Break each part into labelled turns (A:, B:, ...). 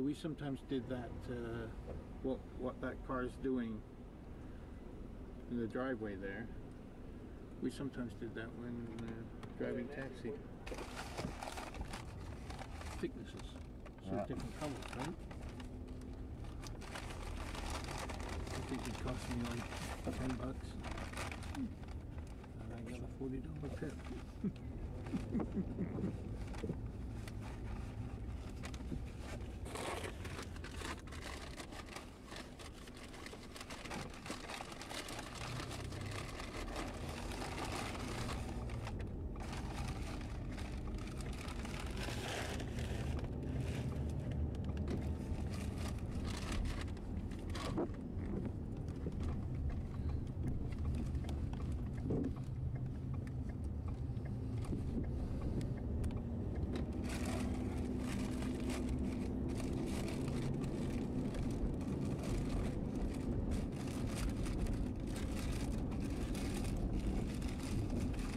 A: we sometimes did that, uh, what, what that car is doing in the driveway there. We sometimes did that when uh, driving taxi. Thicknesses, so
B: Yeah.
A: different colors, right? I think it cost me like ten bucks. And I got a forty dollar tip.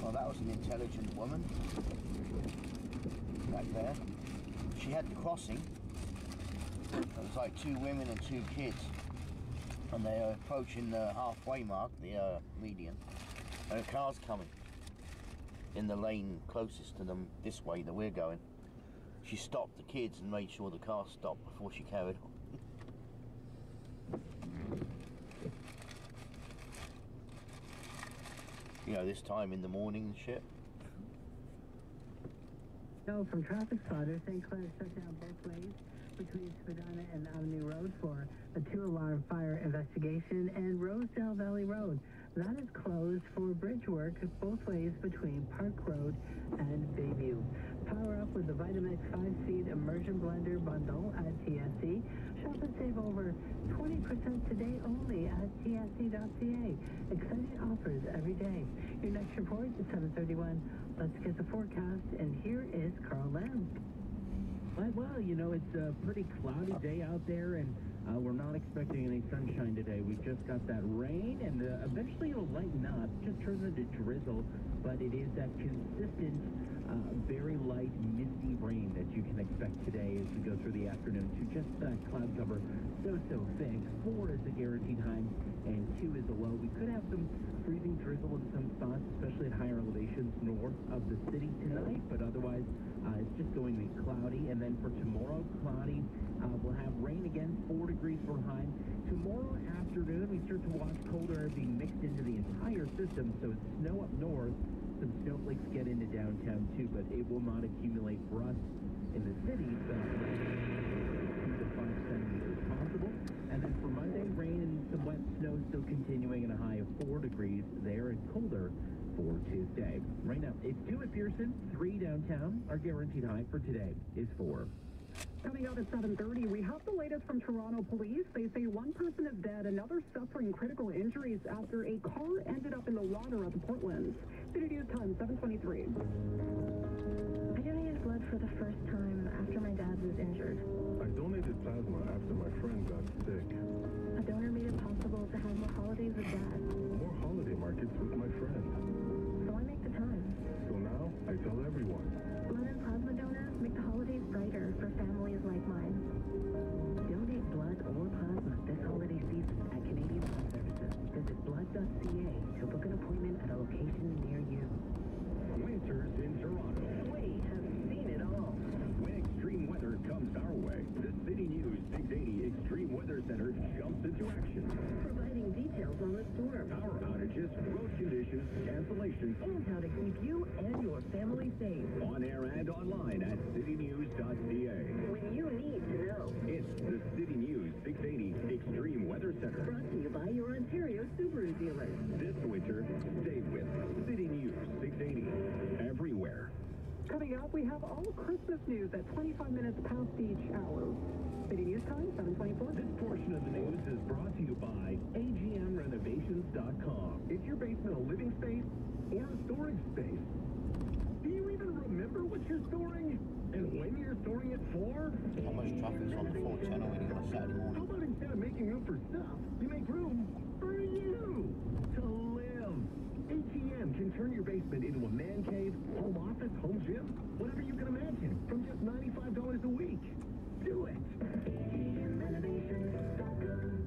B: Well, that was an intelligent woman. Back there. She had the crossing. It was like two women and two kids. And they are approaching the halfway mark, the uh, median. And a car's coming. In the lane closest to them, this way that we're going. She stopped the kids and made sure the car stopped before she carried on. you know, this time in the morning and shit.
C: No, from traffic spotters, St. Clair shut down both ways between Spadina and Avenue Road for a two-alarm fire investigation and Rosedale Valley Road. That is closed for bridge work both ways between Park Road and Bayview. Power up with the Vitamix 5-Speed Immersion Blender Bundle at TSC. Shop and save over 20% today only at tsc.ca. Exciting offers every day. Your next report is 731. Let's get the forecast, and here is Carl Lamb.
D: Well, you know, it's a pretty cloudy day out there, and uh, we're not expecting any sunshine today. We just got that rain, and uh, eventually it'll lighten up. Just turns into drizzle, but it is that consistent, uh, very light, misty rain that you can expect today as we go through the afternoon to just that cloud cover so, so thick. Four is the guaranteed high, and two is the low. We could have some freezing drizzle in some spots, especially at higher elevations north of the city tonight, but otherwise uh, it's just going to be cloudy. And then for tomorrow, cloudy. Uh, we'll have rain again, 4 degrees for high. Tomorrow afternoon, we start to watch cold air being mixed into the entire system, so it's snow up north. Some snowflakes get into downtown too, but it will not accumulate us in the city. So two to five centimeters possible. And then for Monday, rain and some wet snow still continuing at a high of 4 degrees there and colder for Tuesday. Right now, it's 2 at Pearson, 3 downtown. Our guaranteed high for today is 4.
E: Coming out at 7.30, we have the latest from Toronto police. They say one person is dead, another suffering critical injuries after a car ended up in the water at the Portlands. City News Time, 723.
F: I donated blood for the first time after my dad was injured.
G: I donated plasma after my friend got sick.
F: A donor made it possible to have more holidays with dad.
C: Storm
H: Power outages, road conditions, cancellations,
C: and how to keep you and your family safe.
H: on air and online at citynews.ca.
C: When you need to know.
H: It's the City News 680 Extreme Weather Center.
C: Brought to you by your Ontario Subaru dealer.
H: This winter, stay with City News 680 everywhere.
E: Coming up, we have all Christmas news at 25 minutes past each hour. City News Time, 724.
H: This portion of the news is brought to you by AGMRenovations.com.
E: Is your basement a living space or a storage space? Do you even remember what you're storing and when you're storing it for?
B: How much traffic is on the 410 already on a Saturday
E: How about instead of making room for stuff, you make room for you to live? AGM can turn your basement into a man cave, home office, home gym, whatever you can imagine, from just $95 a week. Do it.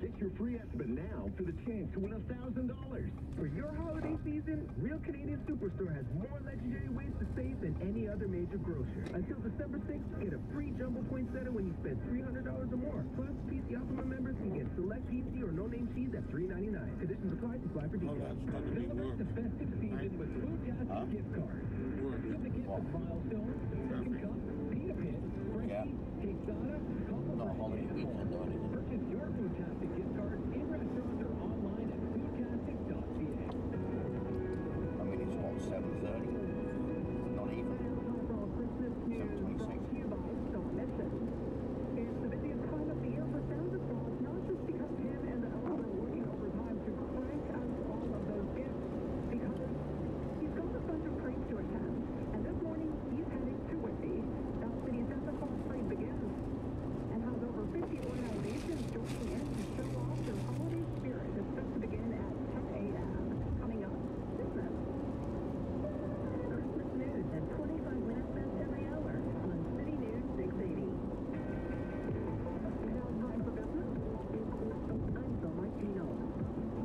G: Get your free estimate now for the chance to win $1,000.
I: For your holiday season, Real Canadian Superstore has more legendary ways to save than any other major grocer. Until December 6th, get a free Jumbo Point Center when you spend $300 or more. Plus, PC Optimum members can get select PC or no-name cheese at $3.99. Conditions apply. Supply for
J: Oh, that's be
G: Celebrate the festive season with
B: Huh?
G: gift cards. Milestone, Second Cup, Pita Pit,
B: Yeah.
G: Frankie, Quesada, Combo
B: Not a holiday
G: Package, and
B: weekend anything.
G: Purchase your Foodtastic gift card in restaurants or online at foodtastic.ca.
B: I mean, it's what, 7.30? Not even.
E: Overall Christmas news
B: 7:26.
E: brought to you by Don't Miss It. It's the busiest time of the year for Santa Claus, not just because him and the elves are working overtime to crank out all of those gifts, because he's got a bunch of parades to attend, and this morning he's heading to Whitby. That's City's Santa Claus parade begins, and has over 50 organizations joining in to show off their holiday spirit. It's set to begin at 10 a.m. Coming up, business. Christmas news at 25 minutes past every hour on City News 680. Now time for business. I'm Bill Martino.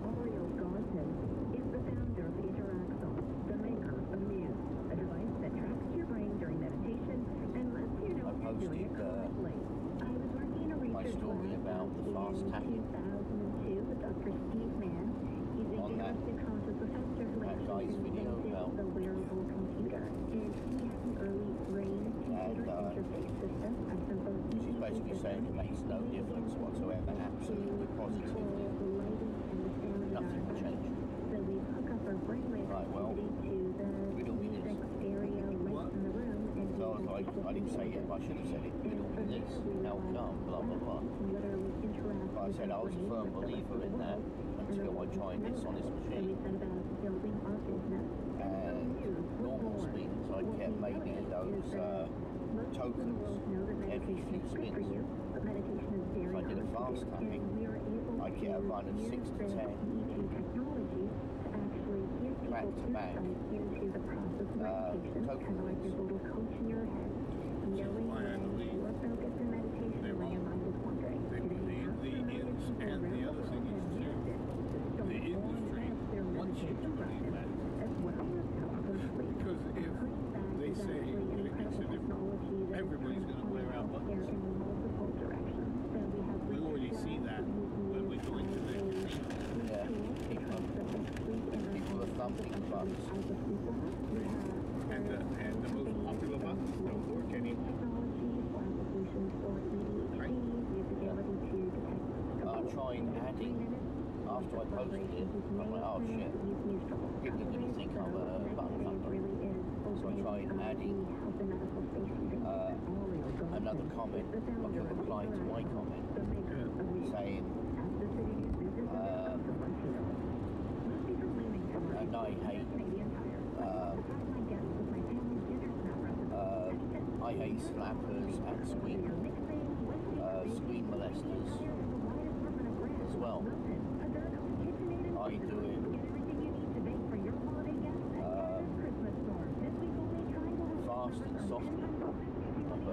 E: Ariel Garten is the founder of Interaxon, the maker of Muse, a device that tracks your brain during meditation and lets you know
B: I
E: if you're doing it
B: posted, uh,
E: correctly. I was working in a
B: my
E: research
B: story
E: lab
B: about the fast
E: in
B: tagging
E: 2002 with Dr. Steve Mann. He's a
B: On that-
E: university conscious professor who
B: that
E: actually
B: guy's video
E: invented
B: about-
E: the wearable computer. And he had an early brain computer
B: And, uh,
E: interface system, a simple
B: She's saying it makes no difference whatsoever, absolutely positive. Nothing will change.
E: So we hook up our brainwave
B: Right, well,
E: to the
B: we don't
E: music stereo lights in the room and
B: So
E: we
B: I, I didn't say it, but I should have said it. It'll be this, how come, blah, blah, blah. But I said I was a firm believer in that until I tried this on this
E: we
B: machine.
E: set about building our business.
B: And normal spins, I kept maybe those uh, tokens every few spins. If I did a fast tapping, I'd get a run of six to ten back to back uh, token wins.
J: They were all- They, the, the ins and the other thing is too, the industry wants you to believe that. Because if they say, it makes a difference, everybody's gonna wear out buttons. We already see that when we go into the casino.
B: Yeah, people, people are thumping buttons.
J: And the, and the most popular buttons don't work anymore. Right?
B: I tried adding, after I oh shit, uh, another comment, reply to my comment, saying, uh, and I hate, uh, uh, I hate slappers and uh, screen molesters as well. I do it, uh, fast and thought,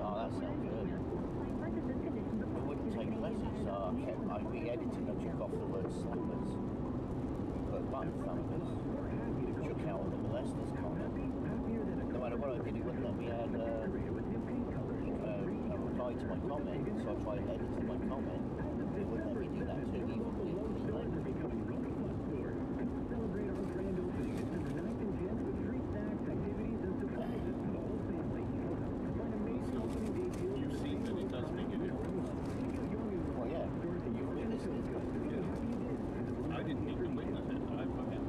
B: oh, that sounds good. It wouldn't take lessons, so I kept, I re-edited, I took off the word slappers, put button thumpers, took out the molesters comment. No matter what I did, it wouldn't let me add, uh, uh, a reply to my comment, so I tried my comment. It wouldn't let me do that too, even with the English language.
G: Celebrate our grand opening December 9th and 10th with free snacks, activities, and surprises for the whole family. Find amazing opening day deals
J: You've seen that it does make a difference.
B: Well, yeah, you witnessed it.
J: I didn't need to witness it, I fucking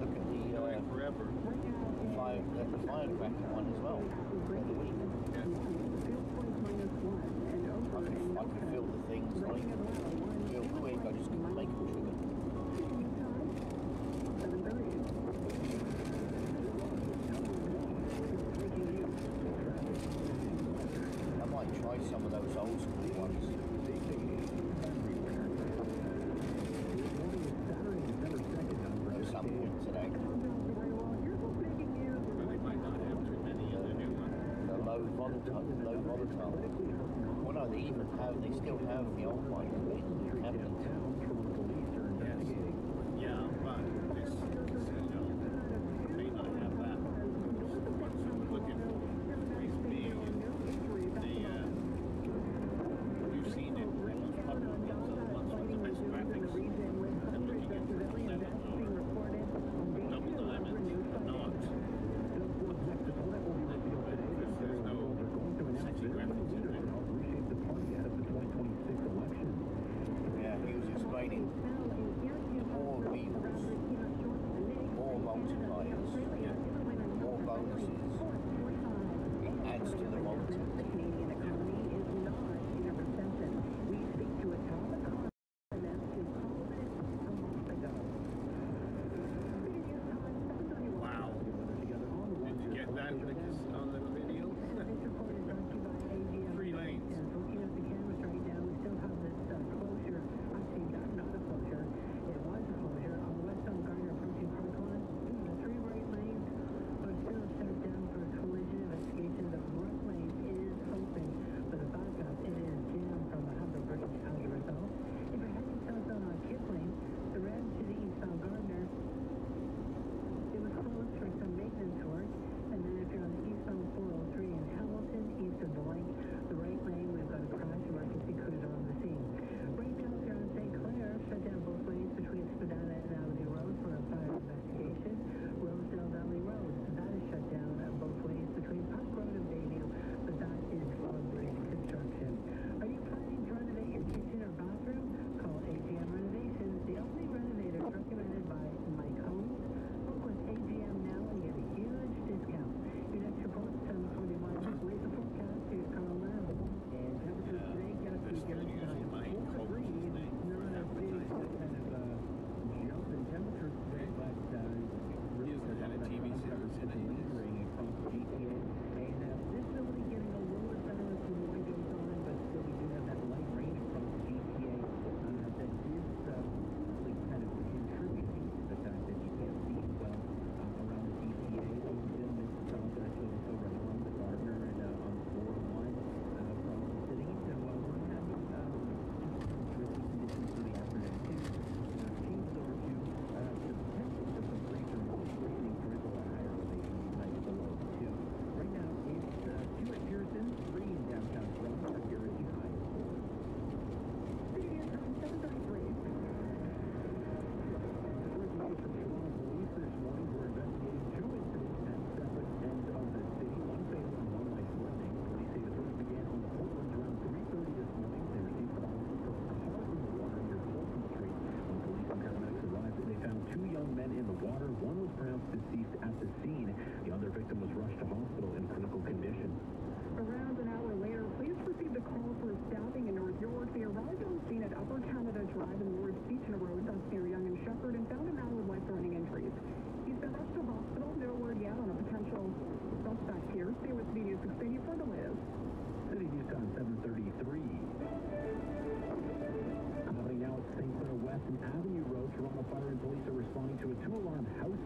B: Look at the,
J: know
B: uh,
J: it forever.
B: fire, one as well, the week.
J: Yeah.
B: I could, I could feel the things like real quick. I just couldn't make them trigger. I might try some of those old school ones. At some point today.
J: But they might not have too many of the new ones.
B: The low volatile, low volatile. Well, no, they even have, they still have the old
C: evangelist on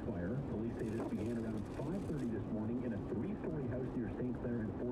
E: fire.
G: Police say this began around 5.30 this morning in a three-story house near St. Clair and
E: Fort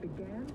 E: began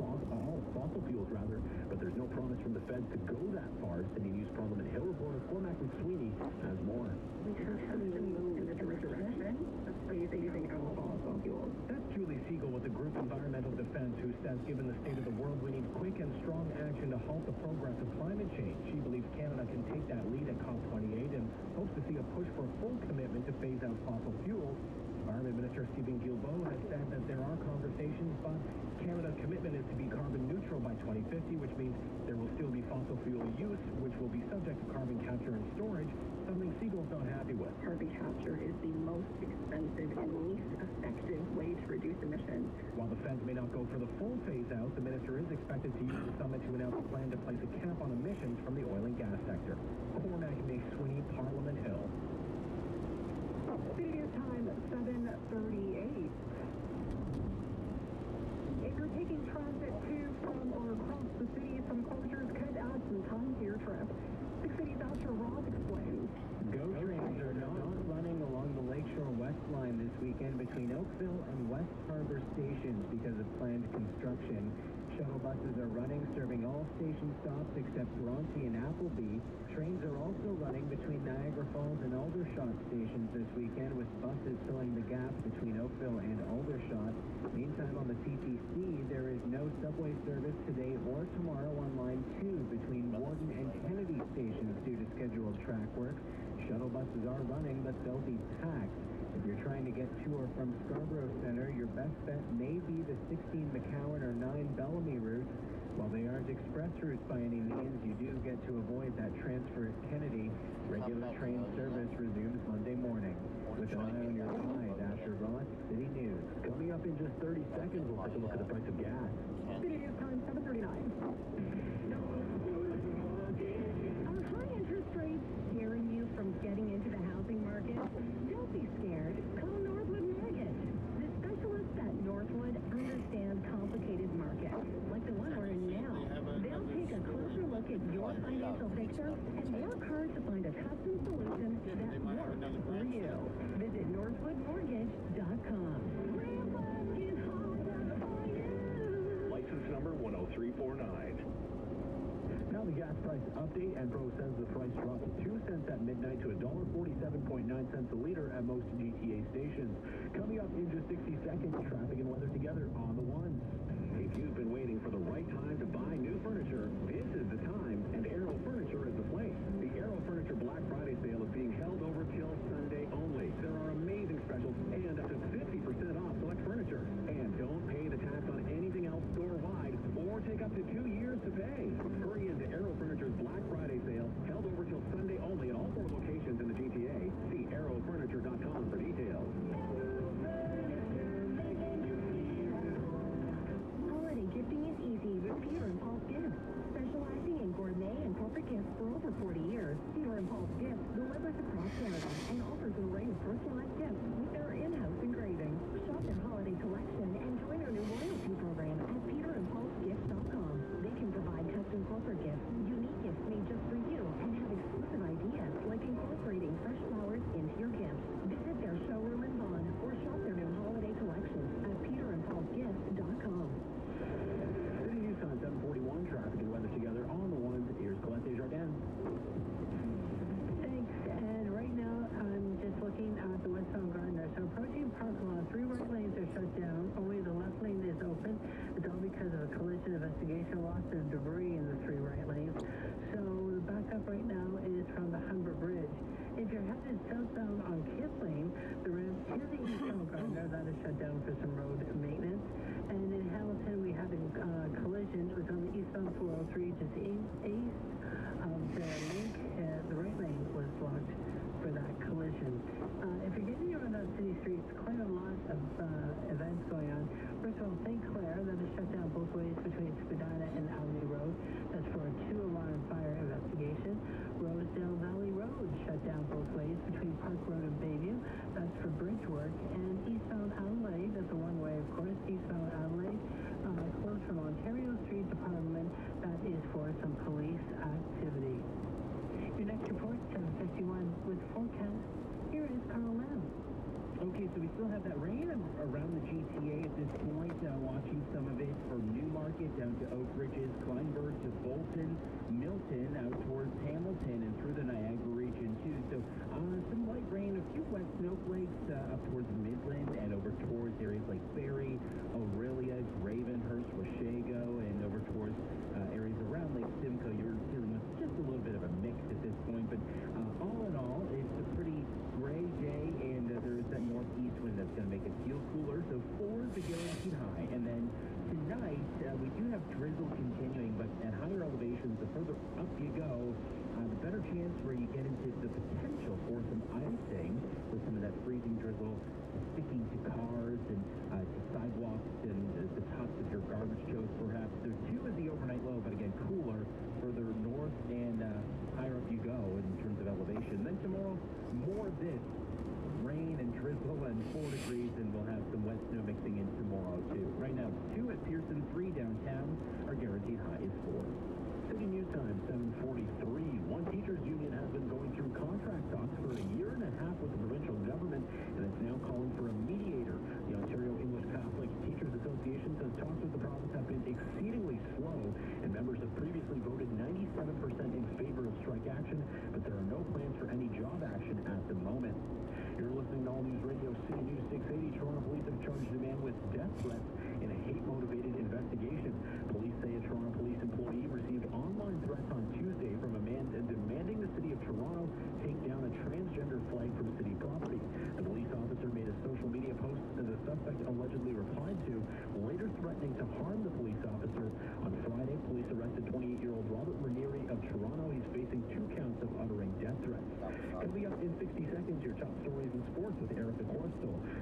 G: all, fossil fuels, rather. But there's no promise from the feds to go that far. City News Parliament Hill reporter Cormac McSweeney has more.
K: We have to move in the direction of phasing out fossil fuels.
G: That's Julie Siegel with the group Environmental Defense, who says given the state of the world, we need quick and strong action to halt the progress of climate change. She believes Canada can take that lead at COP28 and hopes to see a push for a full commitment to phase out fossil fuels. Environment Minister Stephen Guilbeault has said that there are conversations, but Canada's commitment is to be carbon neutral by 2050, which means there will still be fossil fuel use, which will be subject to carbon capture and storage, something Siegel's not happy with.
K: Carbon capture is the most expensive and least effective way to reduce emissions.
G: While the feds may not go for the full phase out, the minister is expected to use the summit to announce a plan to place a cap on emissions from the oil and gas sector. Cormac McSweeney, Parliament Hill.
E: City Time 738. If you're taking transit to, from, or across the city, some closures could add some time to your trip. Six Cities Asher Ross explains.
G: Go trains are not running along the Lakeshore West Line this weekend Oakville and West Harbor stations because of planned construction. Shuttle buses are running, serving all station stops except Bronte and Appleby. Trains are also running between Niagara Falls and Aldershot stations this weekend, with buses filling the gap between Oakville and Aldershot. Meantime, on the TTC, there is no subway service today or tomorrow on Line 2 between Warden and Kennedy stations due to scheduled track work. Shuttle buses are running, but they'll be packed. If you're trying to get to or from Scarborough Center, your best bet may be the 16 McCowan or 9 Bellamy routes. While they aren't express routes by any means, you do get to avoid that transfer at Kennedy. Regular train service resumes Monday morning. With an eye on your side, Asher Ross, City News. Coming up in just 30 seconds, we'll take a look at the price of gas.
E: City News Time 739.
L: Are high interest rates scaring you from getting into the housing market? Don't be scared. Call Northwood Mortgage. The specialists at Northwood understand complicated markets, like the one we're in now. They'll take a closer look at your financial picture and work hard to find a custom solution that works for you. Visit NorthwoodMortgage.com. Grandpa's get home for you.
M: License number 10349.
G: Now the gas price En-Pro says the price dropped 2 cents at midnight to $1.47.9 cents a liter at most GTA stations. Coming up in just 60 seconds, traffic and weather together on
D: Down to
G: Oak Ridges, Kleinburg to Bolton, Milton out towards Hamilton and through the Niagara region too. So uh, some light rain, a few wet snowflakes uh, up towards Midland and over towards areas like Barrie, door.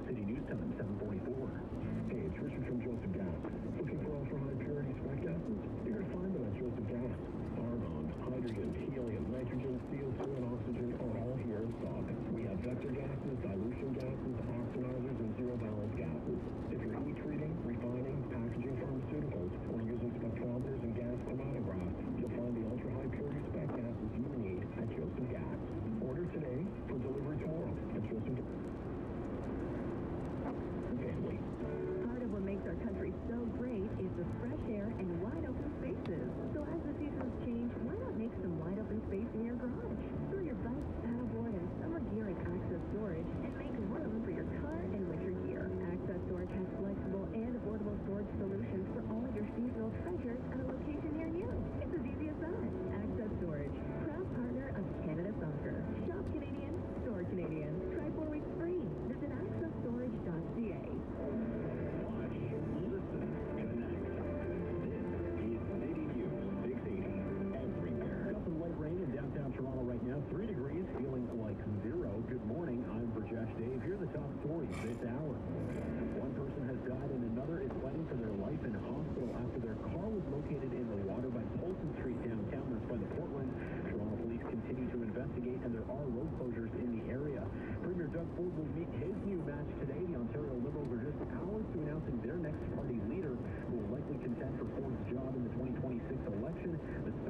G: the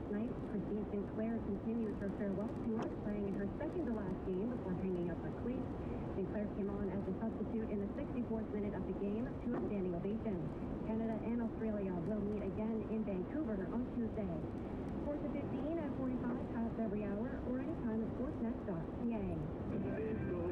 N: last night,
F: Christine Sinclair continued her farewell tour, playing in her second to last game before hanging up her cleats. Sinclair came on as a substitute in the 64th minute of the game to a standing ovation. Canada and Australia will meet again in Vancouver on Tuesday. Sports at 15 and 45 past every hour or anytime at sportsnet.ca.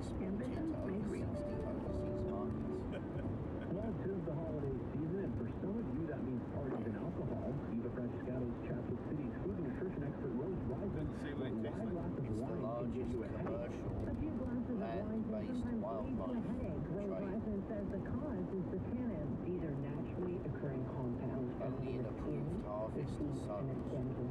O: ambitions
B: made real.
G: well, tis the holiday season, and for some of you, that means parties and alcohol. Eva Franciscato's Chapel City's food and nutrition expert Rose
A: Reisman
G: says
A: a wide
G: glass of wine can give you a.
F: A few glasses of wine can lead to a headache. Rose and says the cause is the tannins.
B: These are naturally occurring compounds found
O: in
B: the skin,
O: the
B: and essential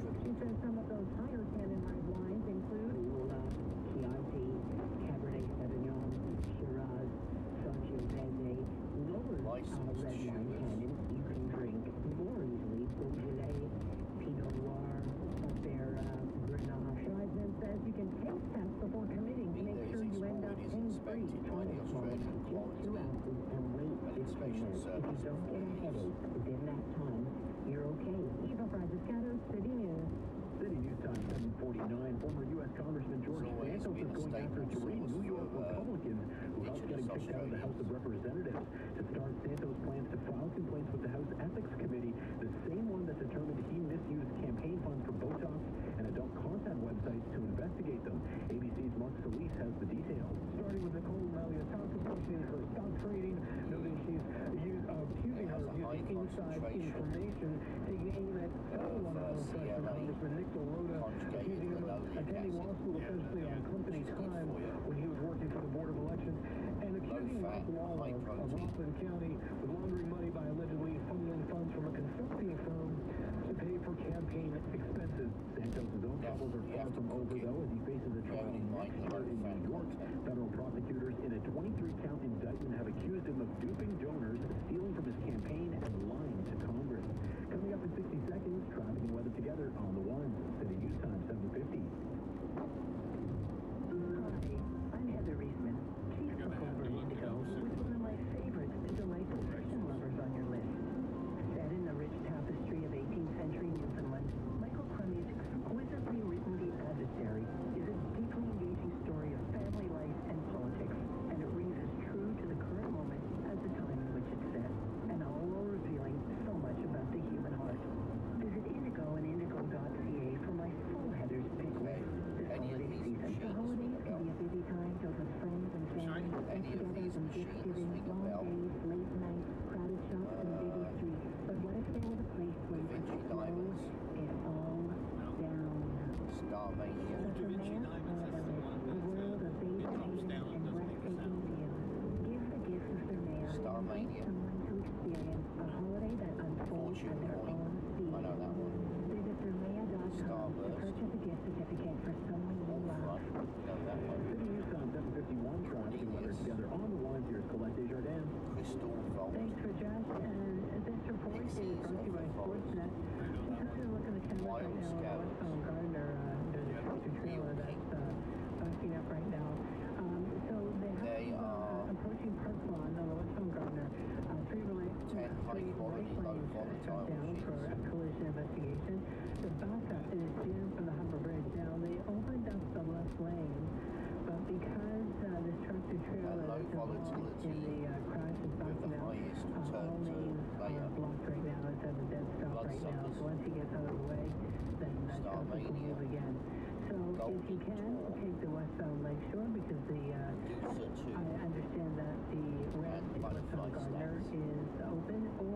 L: trading
O: is. You
L: the
C: trailer that's up right now. So they have approaching park lawn uh, on the West Palm Garden. Uh,
B: three,
C: really, right lanes Once he gets out of the way, then uh, he
B: can
C: move again. So if you can, take the westbound Lake Shore because the uh, I understand that the ramp the Wisconsin is open.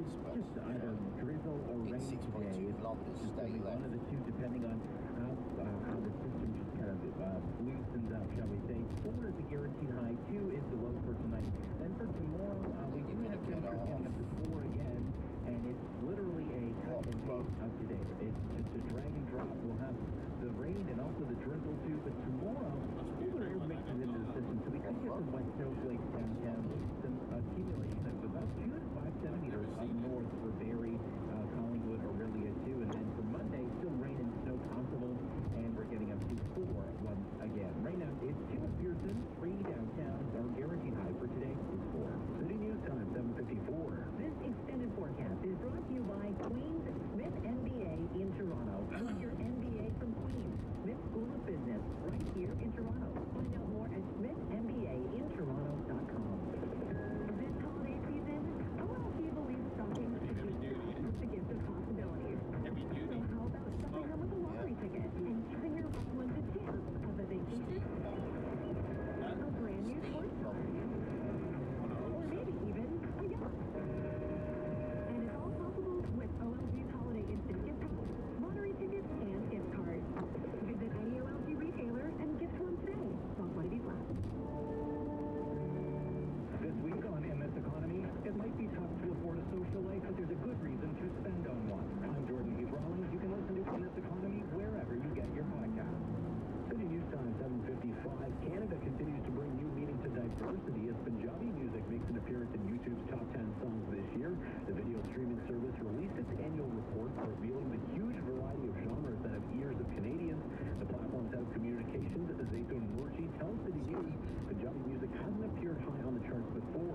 C: It's
D: but, just either uh, drizzle or rain today. kilometres,
B: stay
D: left. One of the two, depending on how, uh, how the system just kind of uh, loosens up, shall we say. Four is the guaranteed high, two is the low for tonight. Then for tomorrow, uh, we do have temperatures going up to four again, and it's literally a cut and paste of today. It's just a drag and drop. We'll have the rain and also the drizzle too, but tomorrow, cooler air it into the system, so we could get some wet snowflakes downtown, some accumulation.
G: as before.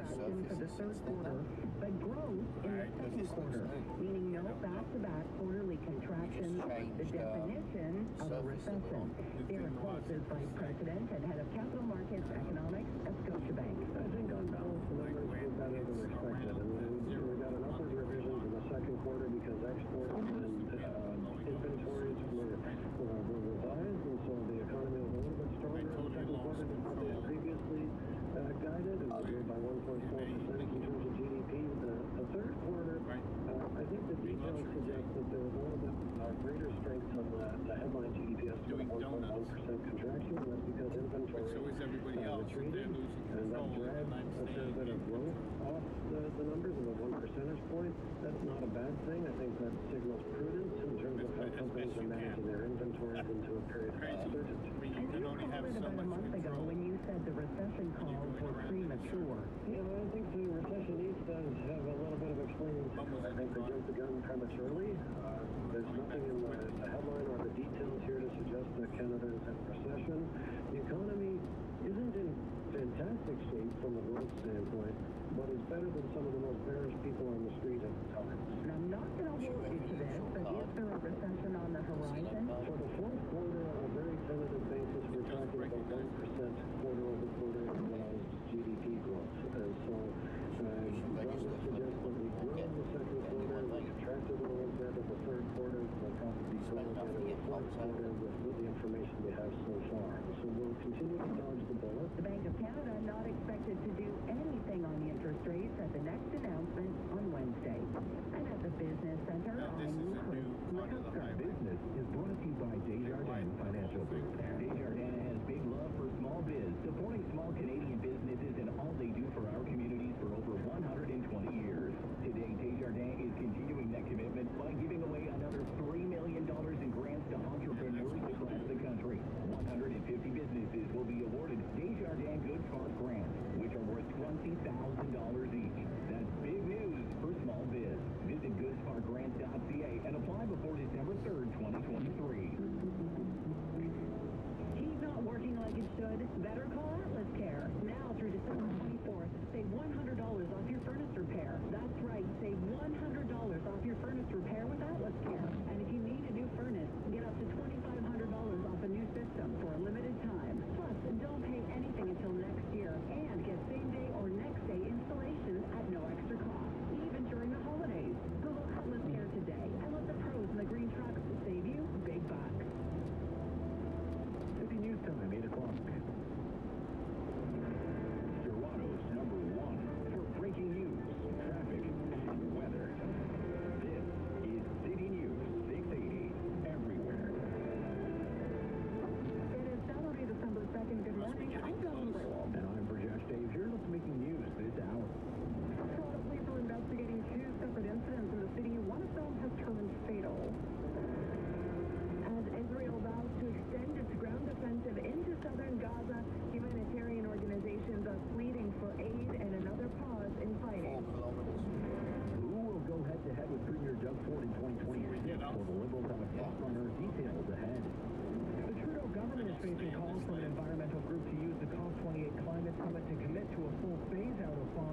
B: They
L: contraction for the third quarter, but growth in the second quarter, meaning no back-to-back quarterly contraction, the
B: um,
L: definition of a
B: surface that we're
L: recession.
B: on.
L: Derek Close Vice President and Head of Capital Markets Economics at Scotiabank.
H: I think on balance, the numbers were better than expected. I mean, we, we got an upward revision for the second quarter because exports and uh, inventories were, were, were revised, and so the economy was a little bit stronger in the second quarter than what they had previously uh, guided, and we grew by 1.4 percent in terms of GDP. The, the third quarter,
A: Right.
H: uh, I think the details suggest that there was a little bit uh, greater strength on the, the headline GDP estimate
A: Doing
H: of 1.1
A: donuts.
H: contraction, and that's because inventory
A: so is everybody
H: uh,
A: else, and
H: retreated,
A: they're losing
H: and that
A: control,
H: dragged a fair bit of growth off the, the numbers of a one percentage point. That's not a bad thing. I think that signals prudence in terms of how companies are managing their inventories into a period of
A: Crazy.
H: uncertainty.
A: I mean, you can only have so much control.
L: when you said the recession calls were premature.
H: You know, I think the recessionist does have a little bit of explaining to do. I think they jumped the gun prematurely. Uh, there's nothing in the, the headline or the details here to suggest that Canada is in recession. The economy isn't in fantastic shape from a growth standpoint, but is better than some of the most bearish people on the street at
L: the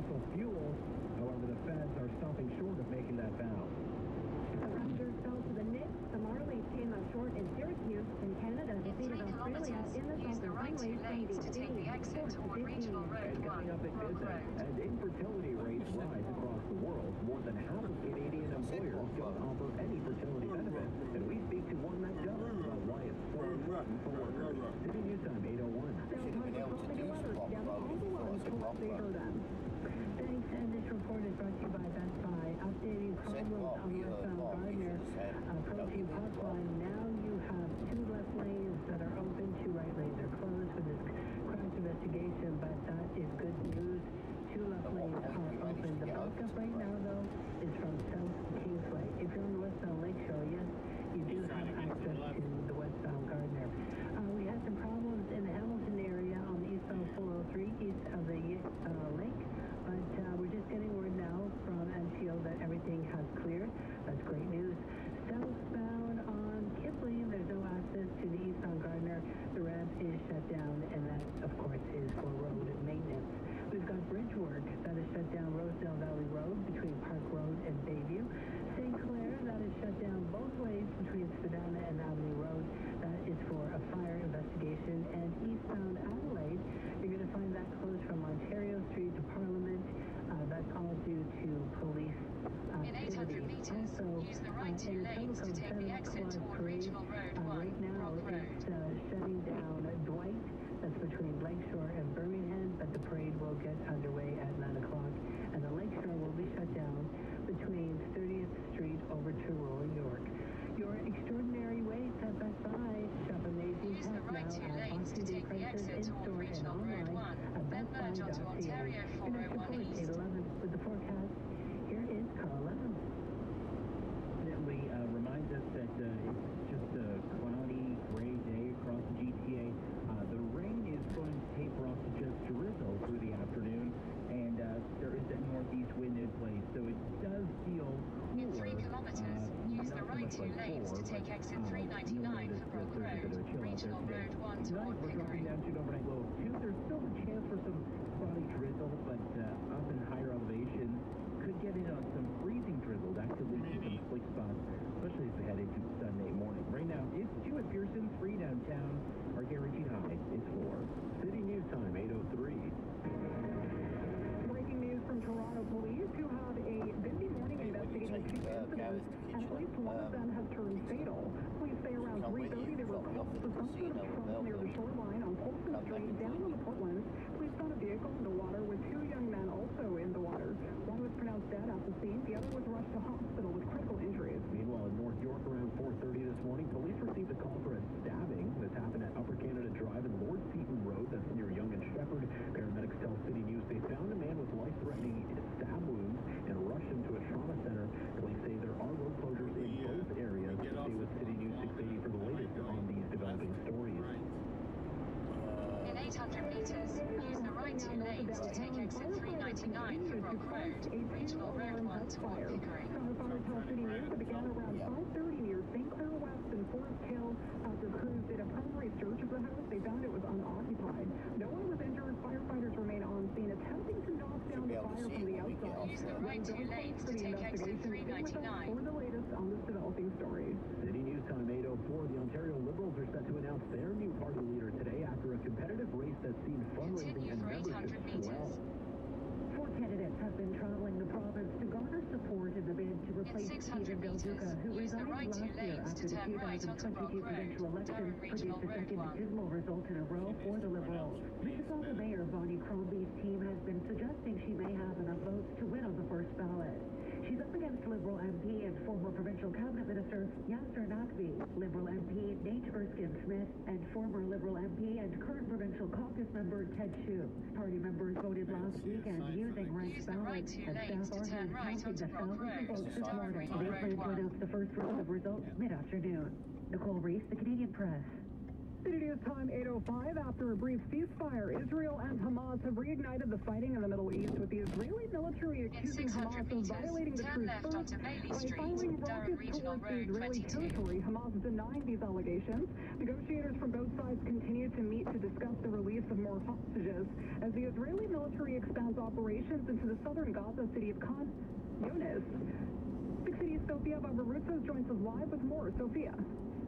I: fossil fuels. However, the feds are stopping short of making that vow.
F: The Raptors fell to the Knicks. The Marlies came up short in Syracuse, and Canada defeated Australia in the
P: use the
F: Salford
P: right two
F: Highway
P: lanes to take the exit toward Regional Road 1,
C: up at
P: Brock
C: business,
P: Road.
C: as infertility rates rise across the world, more than half of Canadian employers don't offer any fertility benefits. And we speak to one that does about why it's so important for workers.
D: Tonight, we're dropping down to an overnight low of 2. There's still a chance for some spotty drizzle, but uh, up in higher elevations, could get in on some freezing drizzle. That could lead to some slick spots, especially as we head into Sunday morning. Right now, it's 2 at Pearson, 3 downtown. Our guaranteed high is 4.
G: City News Time 803.
E: Breaking news from Toronto police who had a busy morning investigating two incidents, and at least one of them has turned fatal. On Street
B: and
E: down
B: join
E: the Portlands. Police found a vehicle in the water with two young men also in the water. One was pronounced dead at the scene. The other was rushed to hospital with critical injuries.
G: Meanwhile, in North York around 4.30 this morning, police received a call for a stabbing that's happened at Upper Canada Drive and Lord Seaton Road. That's near Yonge and Sheppard. Paramedics tell City News they found a man with life-threatening stab wounds and rushed him to a trauma center. Police say there are road closures in
A: We, uh,
G: both areas.
A: we get
G: Stay
A: off
G: with
A: the-
G: City News 680 for the latest on these developing stories.
A: Right.
P: In 800 meters, use the right two lanes to take exit 399 for Brock Road, Regional Road 1 toward Pickering.
E: Firefighters tell City News it began around 5.30 near St. Clair West and Forest Hill. After crews did a primary search of the house, they found it was unoccupied. No one was injured. Firefighters remain on scene attempting to knock down the fire from the
B: it when we get
E: outside.
B: off
P: Use the
B: the-
P: right two lanes to take exit
E: Stay with us
P: 399.
E: For the latest on this developing story.
G: City News Time 804. The Ontario Liberals are set to announce their new party leader today after a competitive race that's seen fundraising
P: Continue
G: and
P: for
G: membership
P: 800
G: swell.
L: Uh, who is on the who
P: Use
L: resigned
P: right to
L: year after the 2022
P: presidential
L: election produced the second dismal result in a row for the Liberals. Mississauga Mayor Bonnie Crombie's team has been suggesting she may have enough votes to win on the first ballot. She's up against Liberal MP and former provincial cabinet minister Yasser Naqvi, Liberal MP Nate Erskine Smith, and former Liberal MP and current provincial caucus member Ted Hsu. Party members voted last weekend using ranked
P: Use the right
L: ballots,
P: two
L: and
P: lanes
L: staff
P: to
L: are
P: turn right
L: counting
P: onto
L: the
P: Brock
L: thousands of votes this morning. They plan to announce the first round of results mid-afternoon. Nicole Reese, the Canadian Press.
E: City News Time 8.05. After a brief ceasefire, Israel and Hamas have reignited the fighting in the Middle East with the Israeli military accusing
P: 600
E: Hamas of violating the truce
P: left
E: first by
P: Street,
E: firing rockets
P: Regional
E: towards the
P: Road
E: Israeli
P: 22.
E: territory. Hamas is denying these allegations. Negotiators from both sides continue to meet to discuss the release of more hostages as the Israeli military expands operations into the southern Gaza city of Khan Yunis. Big City's Sophia Barbaroutsos joins us live with more. Sophia.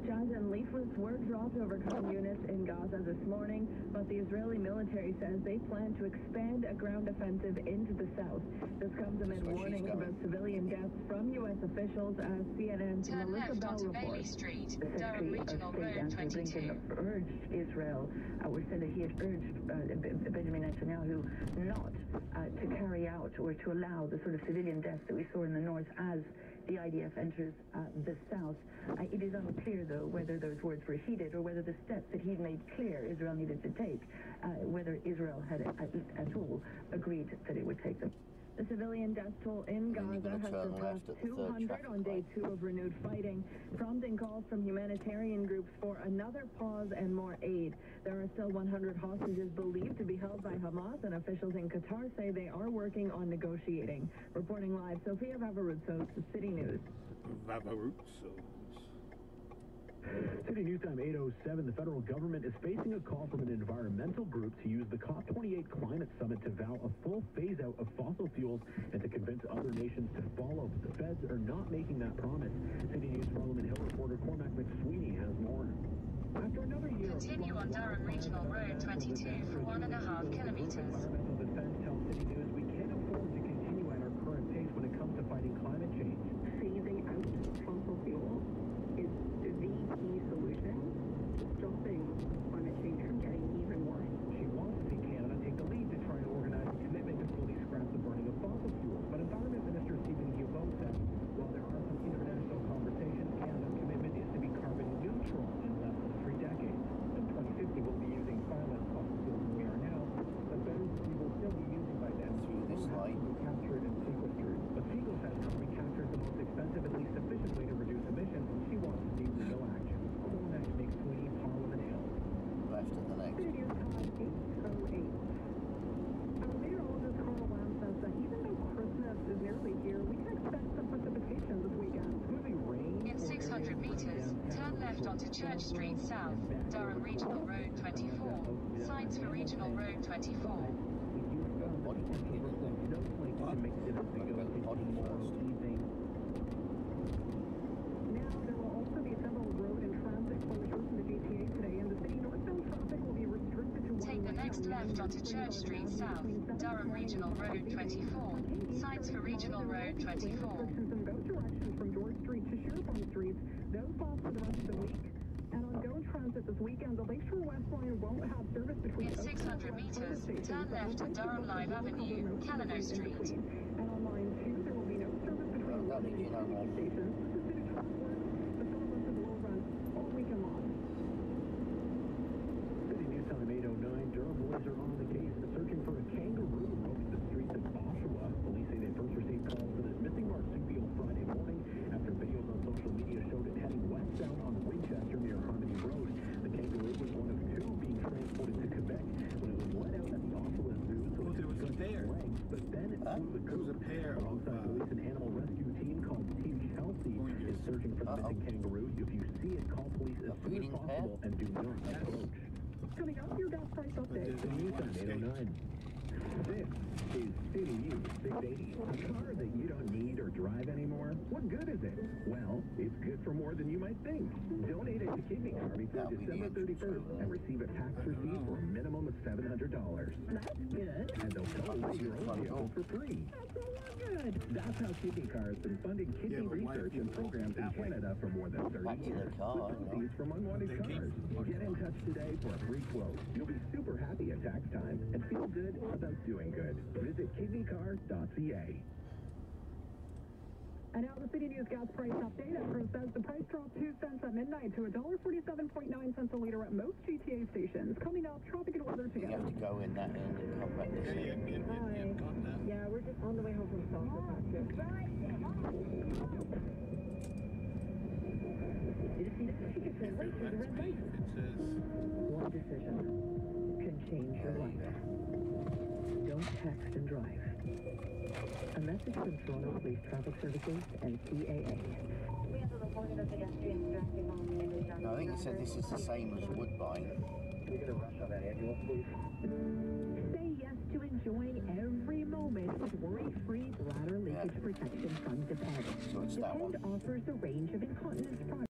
K: Jonathan, leaflets were dropped over Khan Yunis in Gaza this morning, but the Israeli military says they plan to expand a ground offensive into the south. This comes amid
B: That's where she's
K: warnings
B: going.
K: about civilian deaths from U.S. officials as CNN's
P: Turn
K: Melissa
P: left
K: Bell
P: onto Bailey
K: reports.
P: Street,
L: The
P: Durham
L: Secretary of
P: Regional
L: State
P: Road
L: Anthony
P: 22.
L: Blinken urged Israel, uh, or said that he had urged uh, Benjamin Netanyahu not uh, to carry out or to allow the sort of civilian deaths that we saw in the north as the IDF enters uh, the south. Uh, it is unclear, though, whether those words were heeded or whether the steps that he'd made clear Israel needed to take, uh, whether Israel had at, at all agreed that it would take them.
K: The civilian death toll in
B: And then you're
K: Gaza has
B: turn
K: surpassed
B: left at the third
K: 200 on day two of renewed fighting, prompting calls from humanitarian groups for another pause and more aid. There are still 100 hostages believed to be held by Hamas, and officials in Qatar say they are working on negotiating. Reporting live, Sophia Vavarutsos, City News.
A: Vavarutsos.
G: City News Time 807. The federal government is facing a call from an environmental group to use the COP28 climate summit to vow a full phase out of fossil fuels and to convince other nations to follow. But the feds are not making that promise. City News Parliament Hill reporter Cormac McSweeney has more.
I: After another year
P: Continue on Durham Regional Road 22 for one and a half kilometers.
I: Environmental defense tells City News we can't afford to continue at our current pace when it comes to fighting climate change.
E: phasing out fossil fuels is the key solution to stopping climate change from getting even worse.
I: She wants to see Canada take the lead to try to organize a commitment to fully scrap the burning of fossil fuels. But Environment Minister Steven Guilbeault says while there are some international conversations, Canada's commitment is to be carbon neutral in less than three decades. In 2050, we'll be using far less fossil fuels than we are now, but those we will still be using by then
B: this
I: will have
B: light.
I: to be captured and sequestered. But Siegel says carbon capture is the most expensive and least efficient way to reduce emissions. She wants to see real action. Cormac McSweeney, Parliament Hill.
B: Left at the next.
E: City News Time 808. Our meteorologist Carl Lamb says that even though Christmas is nearly here, we can expect some precipitation this weekend.
I: Moving rain
P: In 600 meters, turn left onto Church Street South, Durham Regional Road 24. Signs for Regional Road 24.
B: Body picking, isn't there?
I: Snowflakes to mix in as we go
B: Got the body
I: tomorrow
B: first.
I: evening.
E: Now, there will also be several road and transit closures in the GTA today, and the city northbound traffic will be restricted to
P: Take the next left onto Church Street South, Durham Regional Road 24. Signs for Regional Road 24.
E: Restrictions in directions from George Street to Sherbourne Street. Those last for the rest of the week. And on Go Transit this weekend, the Lakeshore West Line won't have service between
P: In 600 meters, turn left at Durham Live Avenue,
E: West
P: Callano Street.
E: And on line 2, there will be no service between
B: Well, that means you know more.
E: stations. Specific track work, the Philadelphia will run all weekend long.
G: City News Time 809. Durham boys are on the case searching for a kangaroo roaming the streets of Oshawa. Police say they first received calls for this missing marsupial Friday morning after videos on social media showed it heading westbound on Winchester near Harmony Road. The kangaroo was one of two being transported to Quebec when it was let out at the Oshawa Zoo. So
A: Oh,
G: it
A: there was a
G: stretched
A: pair.
G: its legs, but then it
B: Huh?
G: flew the
A: There was a
G: coop.
A: pair of,
G: Alongside
A: uh,
G: police, an animal rescue team called Team Chelsea
A: Pointers.
G: Is searching for the
B: Uh-oh.
G: missing kangaroo. If you see it, call police as soon as possible and do not approach.
E: Coming up, your gas price update.
G: The news on 809. This is City News 680. A car that you don't need or drive anymore? What good is it? Well, it's good for more than you might think. Donate it to Kidney Car before
B: That'll
G: December
B: answer,
G: 31st
B: uh,
G: and receive a tax receipt for a minimum of $700.
K: That's good.
G: And they'll tow away your own vehicle for free.
K: That's a lot good.
G: That's how Kidney Car has been funding kidney
A: Yeah,
G: research and programs in
A: that way?
G: Canada for more than 30
B: Back to the
G: years.
B: car,
G: With
B: you
G: proceeds from unwanted cars. Get in touch today for a free quote. You'll be super happy at tax time and feel good about doing good. Visit kidneycar.ca.
E: And now the City News gas price update. As says the price dropped 2 cents at midnight to $1.47.9 cents a liter at most GTA stations. Coming up, traffic and weather
B: You have to go in that end and come back this
A: Yeah, yeah, yeah, yeah, yeah, got that.
K: Yeah, we're just on the way home from soccer practice. Did you see that? She gets red light, there's a red light.
A: It says,
K: One decision can change your life. Don't text and drive. A message from Toronto Police Traffic Services and CAA.
B: No, I think it said this is the same as Woodbine.
I: Can we get a rush on that ambulance, please?
C: Say yes to enjoying every moment with worry-free bladder leakage protection from Depend.
B: So it's that one.
C: Depend offers a range of incontinence products.